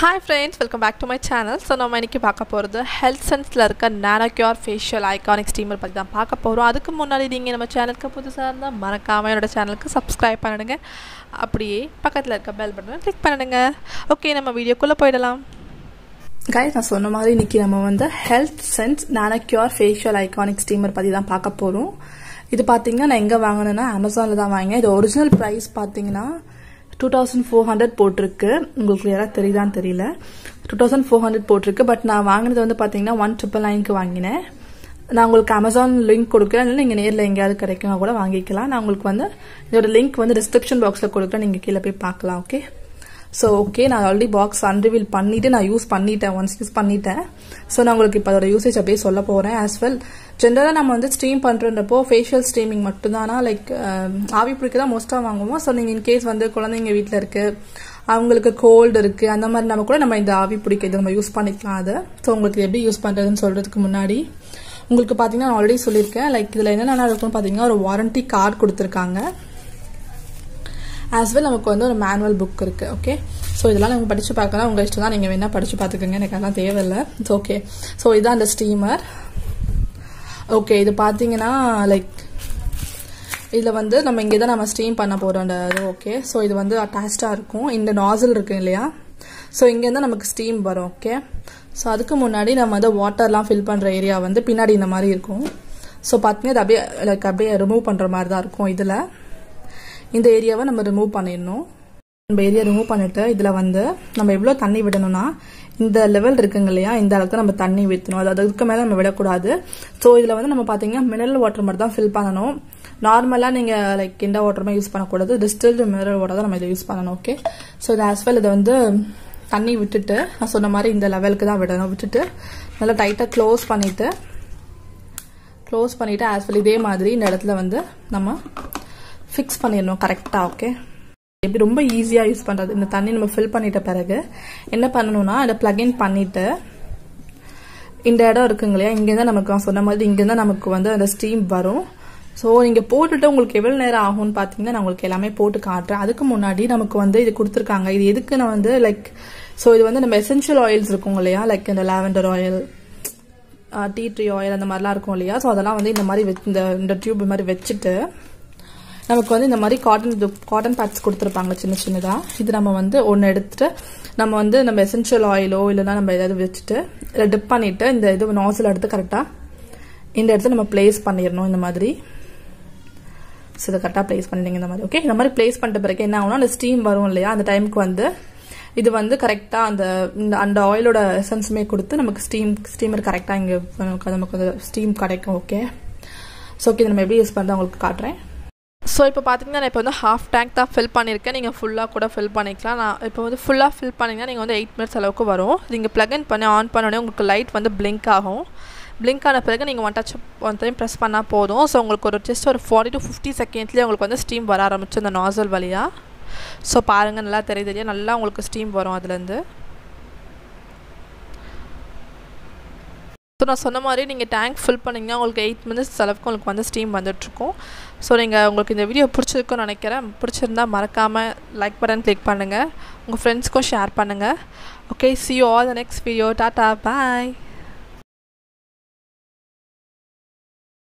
Hi friends welcome back to my channel so நம்ம இன்றைக்கி பார்க்க போகிறது ஹெல்த் சென்ஸில் இருக்க நானோக்யூர் ஃபேஷியல் ஐகானிக் ஸ்டீமர் பற்றி தான் பார்க்க போகிறோம் அதுக்கு முன்னாடி நீங்கள் நம்ம சேனலுக்கு புதுசாக இருந்தால் மறக்காமல் என்னோடய சேனலுக்கு சப்ஸ்கிரைப் பண்ணிடுங்க. அப்படியே பக்கத்தில் இருக்க பெல் பட்டனை கிளிக் பண்ணிடுங்க. ஓகே நம்ம வீடியோக்குள்ளே போயிடலாம். கைஸ் நான் சொன்ன மாதிரி இன்றைக்கி நம்ம வந்து Health Sense Nanocure facial iconic steamer பற்றி தான் பார்க்க போகிறோம் இது பார்த்தீங்கன்னா நான் எங்கே வாங்கினேன்னா அமேசானில் தான் வாங்கினேன். இது ஒரிஜினல் ப்ரைஸ் பார்த்தீங்கன்னா டூ தௌசண்ட் ஃபோர் ஹண்ட்ரட் போட்டிருக்கு. உங்களுக்கு கிளியராக தெரியுதான்னு தெரியல. டூ தௌசண்ட் ஃபோர் ஹண்ட்ரட் போட்டிருக்கு. பட் நான் வாங்கினது வந்து பார்த்தீங்கன்னா ஒன் ட்ரிபிள் நைனுக்கு வாங்கினேன். நான் உங்களுக்கு அமேசான் லிங்க் கொடுக்குறேன். இல்லை நீங்கள் நேரில் எங்கேயாவது கிடைக்குமா கூட வாங்கிக்கலாம். நான் உங்களுக்கு வந்து இதோட லிங்க் வந்து டிஸ்கிரிப்ஷன் பாக்ஸில் கொடுக்குறேன். நீங்கள் கீழே போய் பார்க்கலாம் ஓகே ஸோ ஓகே நான் ஆல்ரெடி பாக்ஸ் அன்ரிவீல் பண்ணிவிட்டு நான் யூஸ் பண்ணிட்டேன். ஒன்ஸ் யூஸ் பண்ணிட்டேன். ஸோ நான் உங்களுக்கு இப்போ அதோட யூசேஜ் அப்படியே சொல்ல போகிறேன் ஆஸ் வெல் ஜென்ரலாக நம்ம வந்து ஸ்ட்ரீம் பண்ணுறப்போ ஃபேஷியல் ஸ்ட்ரீமிங் மட்டும்தானா? லைக் um, ஆவி பிடிக்க தான் மோஸ்ட்டாக வாங்குவோம்? ஸோ நீங்கள் இன்கேஸ் வந்து குழந்தைங்க வீட்டில் இருக்குது அவங்களுக்கு கோல்டு இருக்குது அந்த மாதிரி நம்ம கூட நம்ம இந்த ஆவி பிடிக்க இதை நம்ம யூஸ் பண்ணிக்கலாம் அதை. ஸோ உங்களுக்கு எப்படி யூஸ் பண்ணுறதுன்னு சொல்கிறதுக்கு முன்னாடி உங்களுக்கு பார்த்தீங்கன்னா நான் ஆல்ரெடி சொல்லியிருக்கேன். லைக் இதில் என்னென்ன இருக்குன்னு பார்த்தீங்கன்னா ஒரு வாரண்டி கார்டு கொடுத்துருக்காங்க. ஆஸ் வெல் நமக்கு வந்து ஒரு மேனுவல் புக் இருக்கு ஓகே ஸோ இதெல்லாம் நம்ம படிச்சு பார்க்கலாம். உங்க இஷ்டம் தான் நீங்க வேணா படிச்சு பார்த்துக்கோங்க. எனக்கு அதெல்லாம் தேவையில்லை. இட்ஸ் ஓகே ஸோ இதுதான் அந்த ஸ்டீமர் ஓகே இது பார்த்தீங்கன்னா லைக் இதில் வந்து நம்ம இங்கே தான் நம்ம ஸ்டீம் பண்ண போகிறோம் அந்த இது ஓகே ஸோ இது வந்து அட்டாச்சாக இருக்கும். இந்த நாசல் இருக்கு இல்லையா? ஸோ இங்கேருந்து நமக்கு ஸ்டீம் வரும் ஓகே ஸோ அதுக்கு முன்னாடி நம்ம வந்து வாட்டர்லாம் ஃபில் பண்ணுற ஏரியா வந்து பின்னாடி இந்த மாதிரி இருக்கும். ஸோ பார்த்தீங்கன்னா இது அப்படியே லைக் அப்படியே ரிமூவ் பண்ணுற மாதிரி தான் இருக்கும் இதில். இந்த ஏரியாவை நம்ம ரிமூவ் பண்ணிடணும். நம்ம ஏரியா ரிமூவ் பண்ணிட்டு இதில் வந்து நம்ம எவ்வளோ தண்ணி விடணும்னா இந்த லெவல் இருக்குங்க இல்லையா? இந்த அளவுக்கு நம்ம தண்ணி விற்றணும் அது அதுக்கு மேலே நம்ம விடக்கூடாது. ஸோ இதில் வந்து நம்ம பார்த்தீங்கன்னா மினரல் வாட்டர் மட்டும் தான் ஃபில் பண்ணணும். நார்மலாக நீங்கள் லைக் கிண்டா வாட்டருமே யூஸ் பண்ணக்கூடாது. டிஸ்டில்டு மினரல் வாட்டர் தான் நம்ம இதை யூஸ் பண்ணணும் ஓகே ஸோ இது ஆஸ் வெல் இதை வந்து தண்ணி விட்டுட்டு நான் சொன்ன மாதிரி இந்த லெவலுக்கு தான் விடணும். விட்டுட்டு நல்லா டைட்டாக க்ளோஸ் பண்ணிவிட்டு க்ளோஸ் பண்ணிவிட்டு ஆஸ் வெல் இதே மாதிரி இந்த இடத்துல வந்து நம்ம ஃபிக்ஸ் பண்ணிடணும் கரெக்டாக ஓகே எப்படி ரொம்ப ஈஸியாக யூஸ் பண்ணுறது இந்த தண்ணி நம்ம ஃபில் பண்ணிட்ட பிறகு என்ன பண்ணணும்னா அதை ப்ளக்இன் பண்ணிவிட்டு இந்த இடம் இருக்குங்க இல்லையா இங்கேருந்து நமக்கு நான் சொன்ன மாதிரி இங்கேருந்து நமக்கு வந்து அந்த ஸ்டீம் வரும். ஸோ நீங்கள் போட்டுட்டு உங்களுக்கு எவ்வளோ நேரம் ஆகும்னு பார்த்தீங்கன்னா நான் உங்களுக்கு எல்லாமே போட்டு காட்டுறேன். அதுக்கு முன்னாடி நமக்கு வந்து இது கொடுத்துருக்காங்க. இது எதுக்கு நான் வந்து லைக் ஸோ இது வந்து நம்ம எசென்ஷியல் ஆயில்ஸ் இருக்கும் இல்லையா? லைக் இந்த lavender oil tea tree oil அந்த மாதிரிலாம் இருக்கும் இல்லையா? ஸோ அதெல்லாம் வந்து இந்த மாதிரி இந்த இந்த டியூப் மாதிரி வச்சுட்டு நமக்கு வந்து இந்த மாதிரி காட்டன் காட்டன் பேட்ஸ் கொடுத்துருப்பாங்க சின்ன சின்னதாக இது நம்ம வந்து ஒன்று எடுத்துட்டு நம்ம வந்து நம்ம எசென்ஷியல் ஆயிலோ இல்லைன்னா நம்ம ஏதாவது வச்சுட்டு இதை டிப் பண்ணிட்டு இந்த இது நாசில் எடுத்து கரெக்டாக இந்த இடத்துல நம்ம பிளேஸ் பண்ணிடணும் இந்த மாதிரி. ஸோ இதை கரெக்டாக பிளேஸ் பண்ணிடுங்க இந்த மாதிரி. ஓகே இந்த மாதிரி பிளேஸ் பண்ணிட்ட பிறகு என்ன ஆகும்னா அந்த ஸ்டீம் வரும் இல்லையா? அந்த டைமுக்கு வந்து இது வந்து கரெக்டாக அந்த இந்த அந்த ஆயிலோட எசன்ஸுமே கொடுத்து நமக்கு ஸ்டீம் ஸ்டீமர் கரெக்டாக இங்கே நமக்கு அந்த ஸ்டீம் கிடைக்கும் ஓகே ஸோ ஓகே நம்ம எப்படி யூஸ் பண்ணுறது உங்களுக்கு காட்டுறேன். ஸோ இப்போ பார்த்தீங்கன்னா நான் இப்போ வந்து ஹாஃப் டேங்க் தான் ஃபில் பண்ணியிருக்கேன் நீங்கள் ஃபுல்லாக கூட ஃபில் பண்ணிக்கலாம். நான் இப்போ வந்து ஃபுல்லாக ஃபில் பண்ணிங்கன்னா நீங்கள் வந்து எயிட் மினிட்ஸ் அளவுக்கு வரும். நீங்கள் ப்ளக் இன் பண்ணி ஆன் பண்ணோடனே உங்களுக்கு லைட் வந்து பிளிங்க் ஆகும். பிளிங்க் ஆன பிறகு நீங்கள் one touch one time press பண்ணால் போதும். ஸோ உங்களுக்கு ஒரு ஜஸ்ட் ஒரு ஃபார்ட்டி டு ஃபிஃப்டி செகண்ட்லேயே உங்களுக்கு வந்து ஸ்டீம் வர ஆரம்பிச்சு அந்த நாசல் வழியாக ஸோ பாருங்கள் நல்லா தெரியுது இல்லையா? நல்லா உங்களுக்கு ஸ்டீம் வரும் அதுலேருந்து ஸோ நான் சொன்ன மாதிரி நீங்கள் டேங்க் ஃபில் பண்ணிங்கன்னா உங்களுக்கு எயிட் மினிட்ஸ் அளவுக்கு உங்களுக்கு வந்து ஸ்டீம் வந்துட்டுருக்கும். ஸோ நீங்கள் உங்களுக்கு இந்த வீடியோ பிடிச்சிருக்குன்னு நினைக்கிறேன். பிடிச்சிருந்தா மறக்காமல் லைக் பட்டன் கிளிக் பண்ணுங்கள் உங்கள் ஃப்ரெண்ட்ஸ்க்கும் ஷேர் பண்ணுங்கள் okay see you all the next video tata bye